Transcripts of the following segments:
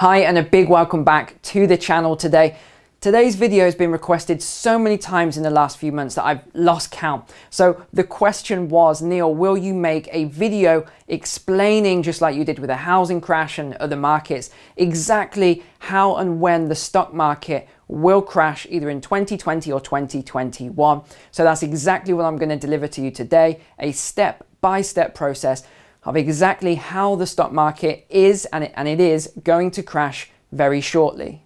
Hi and a big welcome back to the channel today. Today's video has been requested so many times in the last few months that I've lost count. So the question was, Neil, will you make a video explaining, just like you did with the housing crash and other markets, exactly how and when the stock market will crash either in 2020 or 2021. So that's exactly what I'm going to deliver to you today, a step-by-step -step process of exactly how the stock market is and it, and it is going to crash very shortly.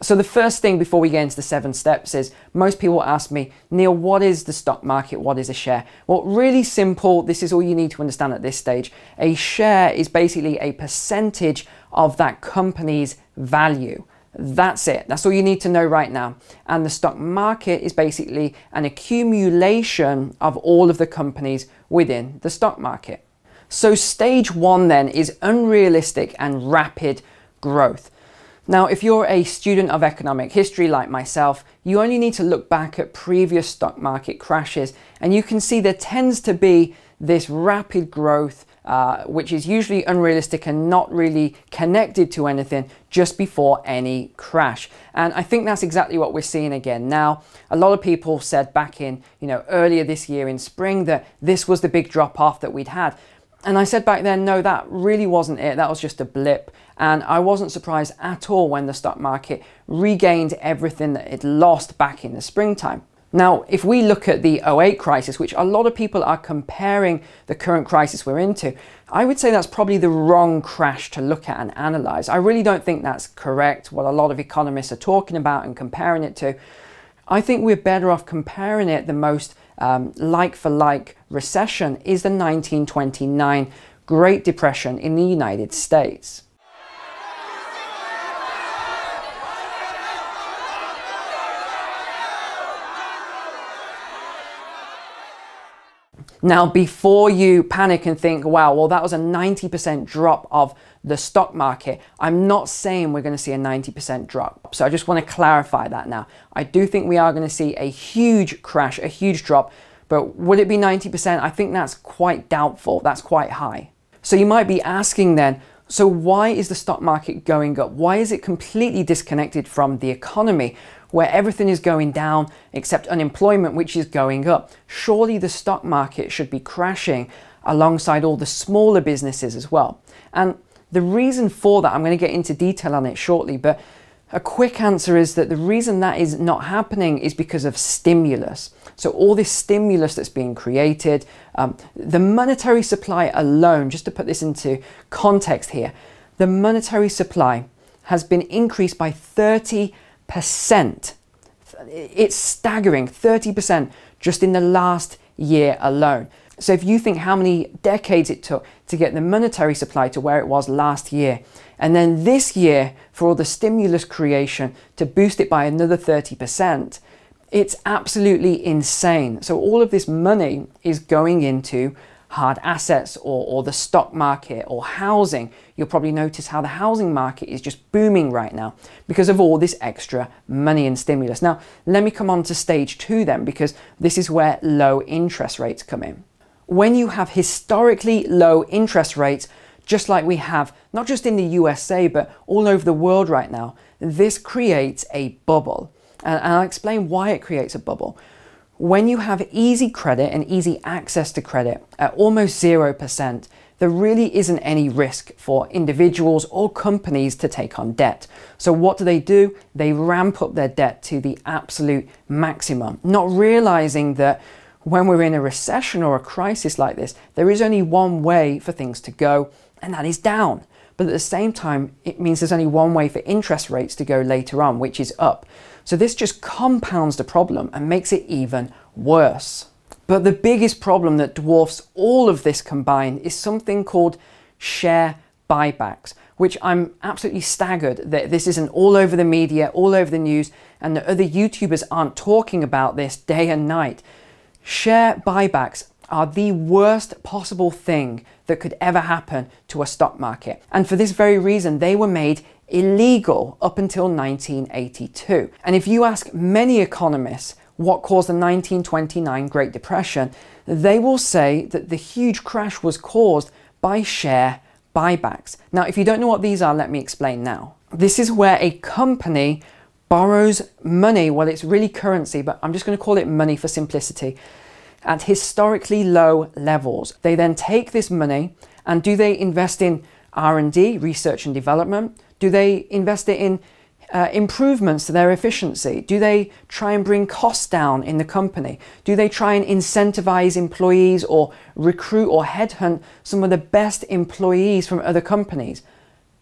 So the first thing before we get into the seven steps is most people ask me, Neil, what is the stock market? What is a share? Well, really simple. This is all you need to understand at this stage. A share is basically a percentage of that company's value. That's it. That's all you need to know right now. And the stock market is basically an accumulation of all of the companies within the stock market. So stage one then is unrealistic and rapid growth. Now, if you're a student of economic history like myself, you only need to look back at previous stock market crashes and you can see there tends to be this rapid growth uh, which is usually unrealistic and not really connected to anything just before any crash. And I think that's exactly what we're seeing again now. A lot of people said back in, you know, earlier this year in spring that this was the big drop off that we'd had. And I said back then, no, that really wasn't it. That was just a blip. And I wasn't surprised at all when the stock market regained everything that it lost back in the springtime. Now, if we look at the 08 crisis, which a lot of people are comparing the current crisis we're into, I would say that's probably the wrong crash to look at and analyze. I really don't think that's correct, what a lot of economists are talking about and comparing it to. I think we're better off comparing it the most um, like for like recession is the 1929 Great Depression in the United States. Now, before you panic and think, wow, well, that was a 90% drop of the stock market, I'm not saying we're going to see a 90% drop. So I just want to clarify that now. I do think we are going to see a huge crash, a huge drop, but would it be 90%? I think that's quite doubtful. That's quite high. So you might be asking then, so why is the stock market going up? Why is it completely disconnected from the economy? Where everything is going down except unemployment, which is going up. Surely the stock market should be crashing alongside all the smaller businesses as well. And the reason for that, I'm going to get into detail on it shortly, but a quick answer is that the reason that is not happening is because of stimulus. So, all this stimulus that's being created, um, the monetary supply alone, just to put this into context here, the monetary supply has been increased by 30 percent It's staggering, 30% just in the last year alone. So if you think how many decades it took to get the monetary supply to where it was last year, and then this year for all the stimulus creation to boost it by another 30%, it's absolutely insane. So all of this money is going into hard assets or, or the stock market or housing, you'll probably notice how the housing market is just booming right now because of all this extra money and stimulus. Now, let me come on to stage two then, because this is where low interest rates come in. When you have historically low interest rates, just like we have not just in the USA, but all over the world right now, this creates a bubble. And I'll explain why it creates a bubble. When you have easy credit and easy access to credit at almost 0%, there really isn't any risk for individuals or companies to take on debt. So what do they do? They ramp up their debt to the absolute maximum, not realizing that when we're in a recession or a crisis like this, there is only one way for things to go, and that is down. But at the same time, it means there's only one way for interest rates to go later on, which is up. So this just compounds the problem and makes it even worse. But the biggest problem that dwarfs all of this combined is something called share buybacks, which I'm absolutely staggered that this isn't all over the media, all over the news, and that other YouTubers aren't talking about this day and night. Share buybacks are the worst possible thing that could ever happen to a stock market. And for this very reason, they were made illegal up until 1982. And if you ask many economists what caused the 1929 Great Depression, they will say that the huge crash was caused by share buybacks. Now, if you don't know what these are, let me explain now. This is where a company borrows money, well, it's really currency, but I'm just going to call it money for simplicity, at historically low levels. They then take this money and do they invest in R&D, research and development? Do they invest it in uh, improvements to their efficiency? Do they try and bring costs down in the company? Do they try and incentivize employees or recruit or headhunt some of the best employees from other companies?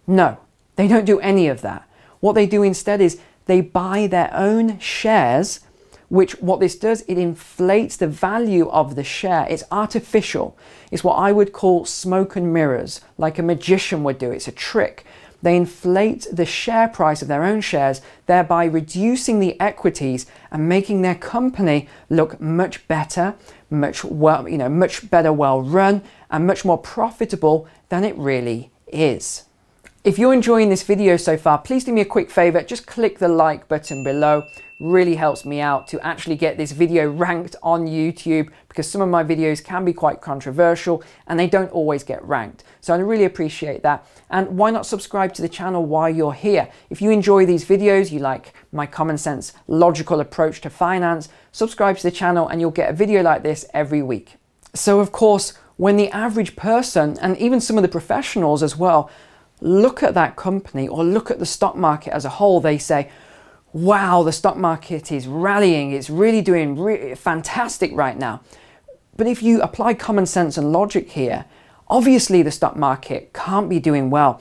No, they don't do any of that. What they do instead is they buy their own shares which what this does, it inflates the value of the share. It's artificial. It's what I would call smoke and mirrors, like a magician would do. It's a trick. They inflate the share price of their own shares, thereby reducing the equities and making their company look much better, much well, you know, much better well run, and much more profitable than it really is. If you're enjoying this video so far, please do me a quick favor, just click the like button below really helps me out to actually get this video ranked on YouTube because some of my videos can be quite controversial and they don't always get ranked. So I really appreciate that. And why not subscribe to the channel while you're here? If you enjoy these videos, you like my common sense, logical approach to finance, subscribe to the channel and you'll get a video like this every week. So of course, when the average person and even some of the professionals as well look at that company or look at the stock market as a whole, they say, wow, the stock market is rallying, it's really doing re fantastic right now. But if you apply common sense and logic here, obviously the stock market can't be doing well.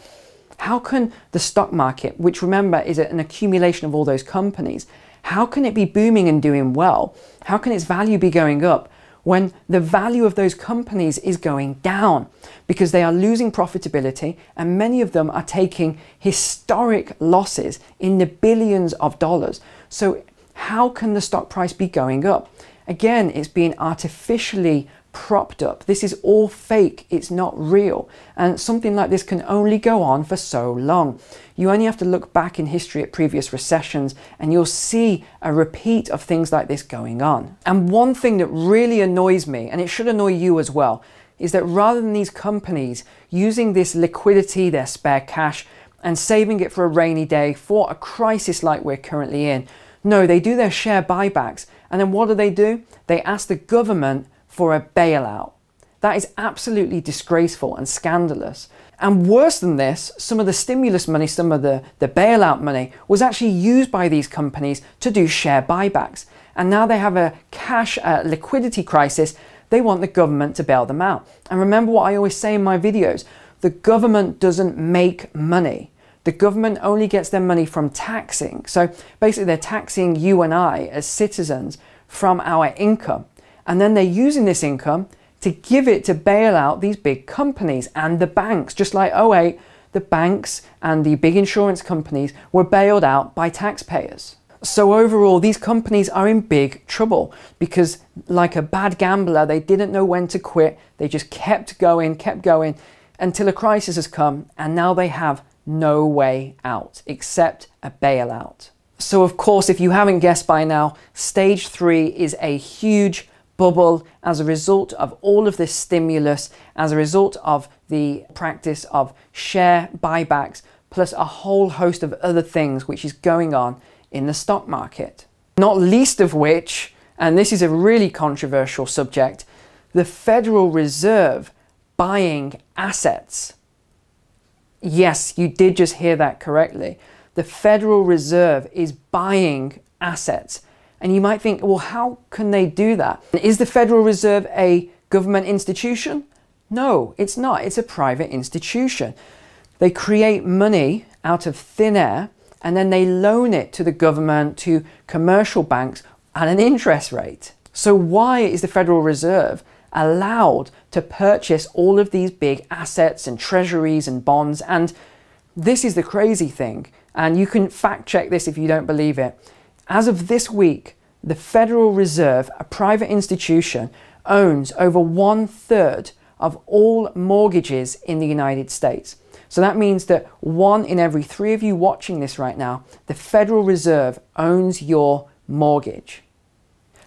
How can the stock market, which remember is an accumulation of all those companies, how can it be booming and doing well? How can its value be going up when the value of those companies is going down because they are losing profitability and many of them are taking historic losses in the billions of dollars. So, how can the stock price be going up? Again, it's being artificially propped up. This is all fake, it's not real. And something like this can only go on for so long. You only have to look back in history at previous recessions and you'll see a repeat of things like this going on. And one thing that really annoys me, and it should annoy you as well, is that rather than these companies using this liquidity, their spare cash, and saving it for a rainy day, for a crisis like we're currently in, no, they do their share buybacks. And then what do they do? They ask the government for a bailout. That is absolutely disgraceful and scandalous. And worse than this, some of the stimulus money, some of the, the bailout money was actually used by these companies to do share buybacks. And now they have a cash uh, liquidity crisis. They want the government to bail them out. And remember what I always say in my videos the government doesn't make money. The government only gets their money from taxing. So basically, they're taxing you and I as citizens from our income. And then they're using this income to give it to bail out these big companies and the banks. Just like 08, the banks and the big insurance companies were bailed out by taxpayers. So overall, these companies are in big trouble because like a bad gambler, they didn't know when to quit. They just kept going, kept going until a crisis has come and now they have no way out except a bailout. So of course, if you haven't guessed by now, stage three is a huge bubble as a result of all of this stimulus, as a result of the practice of share buybacks, plus a whole host of other things which is going on in the stock market. Not least of which, and this is a really controversial subject, the Federal Reserve buying assets. Yes, you did just hear that correctly. The Federal Reserve is buying assets. And you might think, well, how can they do that? Is the Federal Reserve a government institution? No, it's not. It's a private institution. They create money out of thin air and then they loan it to the government, to commercial banks at an interest rate. So, why is the Federal Reserve allowed to purchase all of these big assets and treasuries and bonds? And this is the crazy thing, and you can fact check this if you don't believe it. As of this week, the Federal Reserve, a private institution, owns over one third of all mortgages in the United States. So that means that one in every three of you watching this right now, the Federal Reserve owns your mortgage.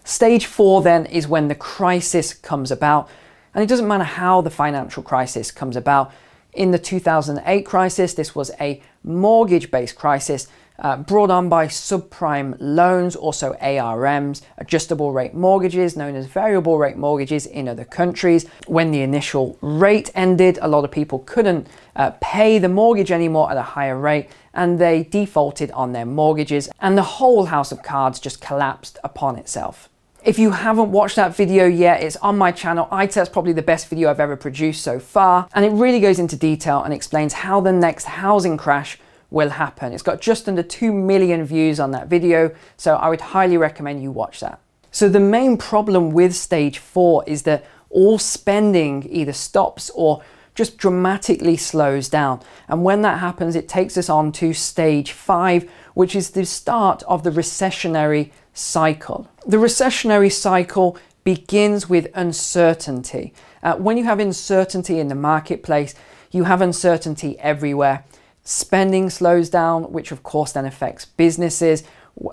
Stage four then is when the crisis comes about. And it doesn't matter how the financial crisis comes about. In the 2008 crisis, this was a mortgage based crisis uh, brought on by subprime loans, also ARMs, adjustable rate mortgages, known as variable rate mortgages in other countries. When the initial rate ended, a lot of people couldn't uh, pay the mortgage anymore at a higher rate and they defaulted on their mortgages, and the whole house of cards just collapsed upon itself. If you haven't watched that video yet, it's on my channel. Say it's probably the best video I've ever produced so far. And it really goes into detail and explains how the next housing crash will happen. It's got just under 2 million views on that video, so I would highly recommend you watch that. So the main problem with stage 4 is that all spending either stops or just dramatically slows down. And when that happens, it takes us on to stage 5, which is the start of the recessionary cycle. The recessionary cycle begins with uncertainty. Uh, when you have uncertainty in the marketplace, you have uncertainty everywhere. Spending slows down, which of course then affects businesses.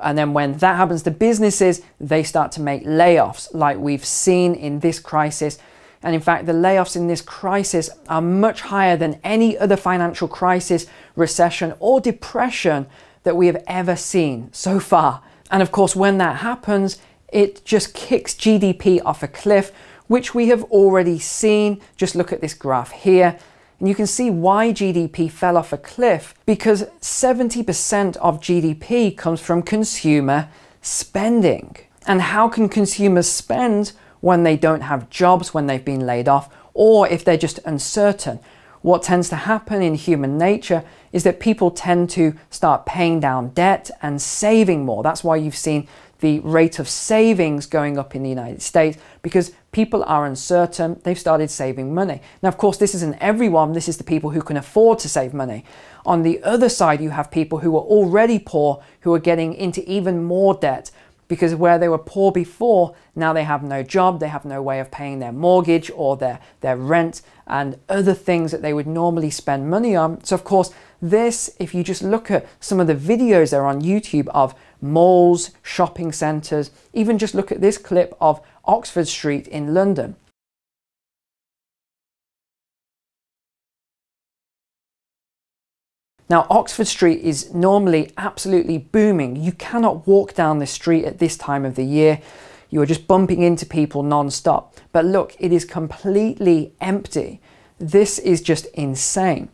And then when that happens to businesses, they start to make layoffs, like we've seen in this crisis. And in fact, the layoffs in this crisis are much higher than any other financial crisis, recession, or depression that we have ever seen so far. And of course, when that happens, it just kicks GDP off a cliff, which we have already seen. Just look at this graph here. And you can see why GDP fell off a cliff because 70% of GDP comes from consumer spending. And how can consumers spend when they don't have jobs, when they've been laid off, or if they're just uncertain? What tends to happen in human nature is that people tend to start paying down debt and saving more. That's why you've seen the rate of savings going up in the United States because people are uncertain, they've started saving money. Now, of course, this isn't everyone, this is the people who can afford to save money. On the other side, you have people who are already poor who are getting into even more debt because where they were poor before, now they have no job, they have no way of paying their mortgage or their, their rent and other things that they would normally spend money on. So, of course, this, if you just look at some of the videos that are on YouTube of malls, shopping centres, even just look at this clip of Oxford Street in London. Now, Oxford Street is normally absolutely booming. You cannot walk down the street at this time of the year. You are just bumping into people non-stop. But look, it is completely empty. This is just insane.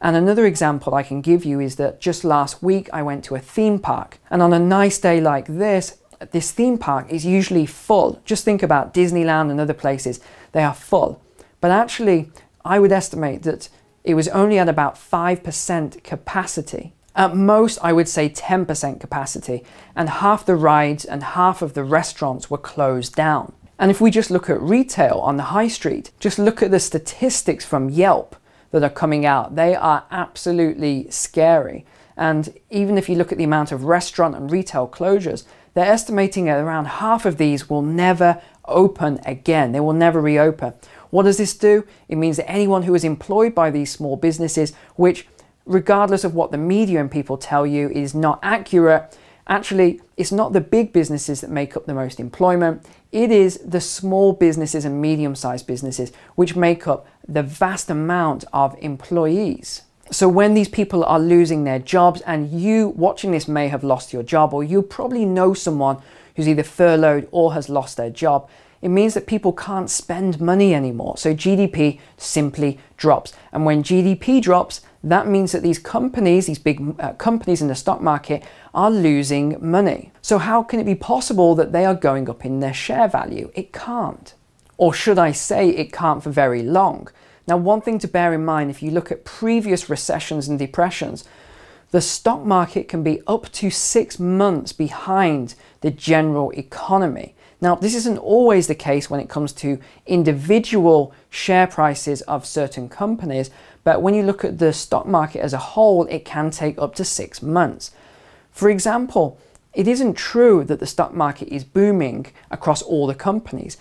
And another example I can give you is that just last week I went to a theme park. And on a nice day like this, this theme park is usually full. Just think about Disneyland and other places, they are full. But actually, I would estimate that it was only at about 5% capacity. At most, I would say 10% capacity, and half the rides and half of the restaurants were closed down. And if we just look at retail on the high street, just look at the statistics from Yelp that are coming out. They are absolutely scary. And even if you look at the amount of restaurant and retail closures, they're estimating that around half of these will never open again. They will never reopen. What does this do? It means that anyone who is employed by these small businesses, which regardless of what the media and people tell you is not accurate, actually it's not the big businesses that make up the most employment. It is the small businesses and medium-sized businesses which make up the vast amount of employees. So when these people are losing their jobs and you watching this may have lost your job or you probably know someone who's either furloughed or has lost their job, it means that people can't spend money anymore. So GDP simply drops. And when GDP drops, that means that these companies, these big uh, companies in the stock market, are losing money. So, how can it be possible that they are going up in their share value? It can't. Or should I say, it can't for very long. Now, one thing to bear in mind if you look at previous recessions and depressions, the stock market can be up to six months behind the general economy. Now, this isn't always the case when it comes to individual share prices of certain companies, but when you look at the stock market as a whole, it can take up to six months. For example, it isn't true that the stock market is booming across all the companies.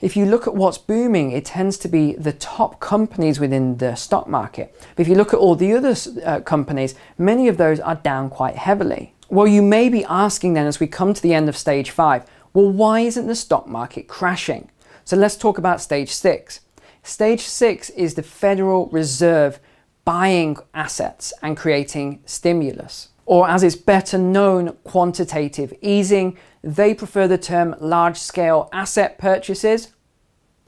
If you look at what's booming, it tends to be the top companies within the stock market. But if you look at all the other uh, companies, many of those are down quite heavily. Well, you may be asking then as we come to the end of stage five, well, why isn't the stock market crashing? So let's talk about stage six. Stage six is the Federal Reserve buying assets and creating stimulus. Or as it's better known, quantitative easing. They prefer the term large scale asset purchases.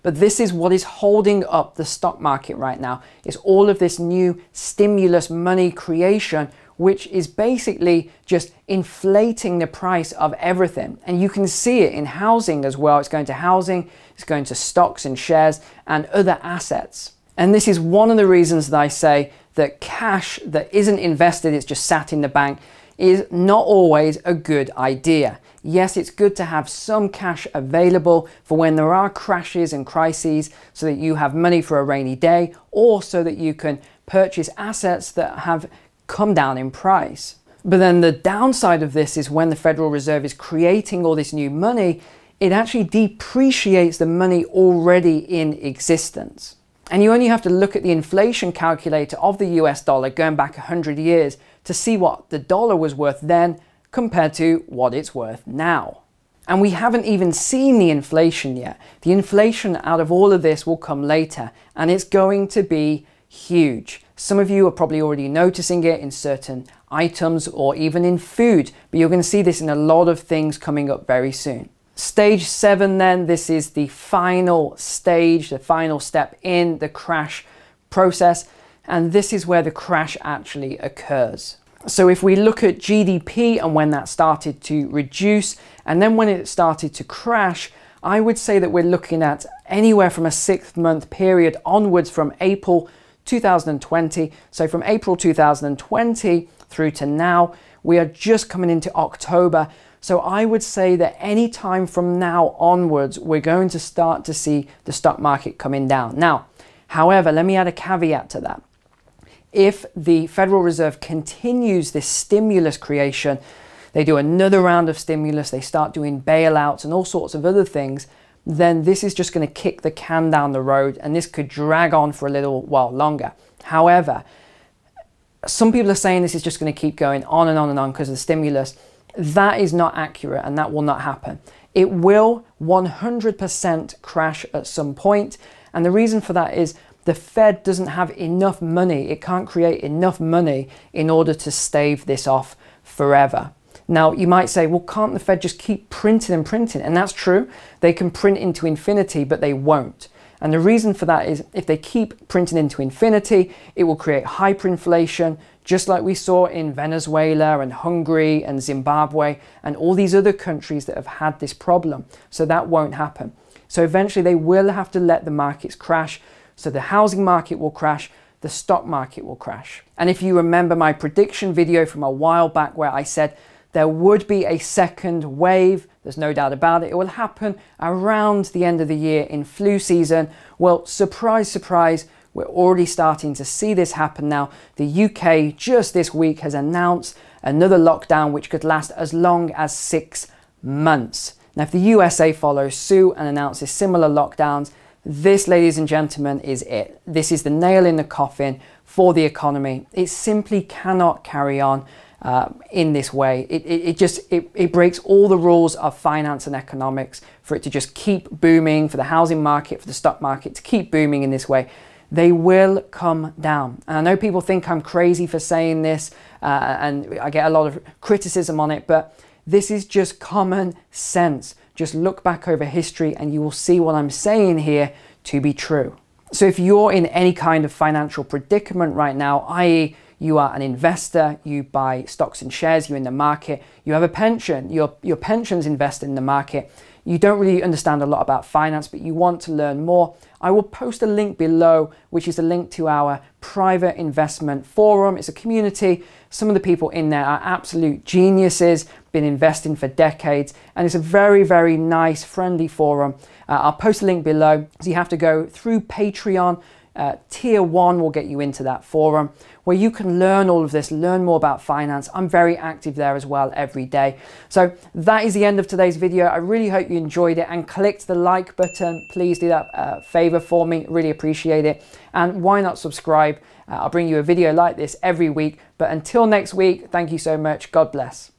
But this is what is holding up the stock market right now. Is all of this new stimulus money creation which is basically just inflating the price of everything. And you can see it in housing as well. It's going to housing, it's going to stocks and shares and other assets. And this is one of the reasons that I say that cash that isn't invested, it's just sat in the bank, is not always a good idea. Yes, it's good to have some cash available for when there are crashes and crises so that you have money for a rainy day or so that you can purchase assets that have come down in price. But then the downside of this is when the Federal Reserve is creating all this new money, it actually depreciates the money already in existence. And you only have to look at the inflation calculator of the US dollar going back 100 years to see what the dollar was worth then compared to what it's worth now. And we haven't even seen the inflation yet. The inflation out of all of this will come later, and it's going to be huge. Some of you are probably already noticing it in certain items or even in food, but you're going to see this in a lot of things coming up very soon. Stage seven, then, this is the final stage, the final step in the crash process, and this is where the crash actually occurs. So, if we look at GDP and when that started to reduce, and then when it started to crash, I would say that we're looking at anywhere from a six month period onwards from April 2020. So from April 2020 through to now, we are just coming into October. So I would say that any time from now onwards, we're going to start to see the stock market coming down. Now, however, let me add a caveat to that. If the Federal Reserve continues this stimulus creation, they do another round of stimulus, they start doing bailouts and all sorts of other things, then this is just going to kick the can down the road and this could drag on for a little while longer. However, some people are saying this is just going to keep going on and on and on because of the stimulus. That is not accurate and that will not happen. It will 100% crash at some point, and the reason for that is the Fed doesn't have enough money. It can't create enough money in order to stave this off forever. Now, you might say, well, can't the Fed just keep printing and printing? And that's true. They can print into infinity, but they won't. And the reason for that is if they keep printing into infinity, it will create hyperinflation, just like we saw in Venezuela and Hungary and Zimbabwe and all these other countries that have had this problem. So that won't happen. So eventually they will have to let the markets crash. So the housing market will crash, the stock market will crash. And if you remember my prediction video from a while back where I said there would be a second wave, there's no doubt about it. It will happen around the end of the year in flu season. Well, surprise, surprise, we're already starting to see this happen now. The UK just this week has announced another lockdown which could last as long as six months. Now, if the USA follows suit and announces similar lockdowns, this, ladies and gentlemen, is it. This is the nail in the coffin for the economy. It simply cannot carry on uh, in this way. It, it, it just it, it breaks all the rules of finance and economics for it to just keep booming, for the housing market, for the stock market to keep booming in this way. They will come down. And I know people think I'm crazy for saying this, uh, and I get a lot of criticism on it, but this is just common sense. Just look back over history and you will see what I'm saying here to be true. So if you're in any kind of financial predicament right now, i.e., you are an investor, you buy stocks and shares, you're in the market, you have a pension, your, your pension's invested in the market, you don't really understand a lot about finance, but you want to learn more, I will post a link below, which is a link to our private investment forum. It's a community. Some of the people in there are absolute geniuses, been investing for decades, and it's a very, very nice, friendly forum. Uh, I'll post a link below. So you have to go through Patreon uh, tier one will get you into that forum where you can learn all of this, learn more about finance. I'm very active there as well every day. So that is the end of today's video. I really hope you enjoyed it and clicked the like button. Please do that uh, favor for me. Really appreciate it. And why not subscribe? Uh, I'll bring you a video like this every week. But until next week, thank you so much. God bless.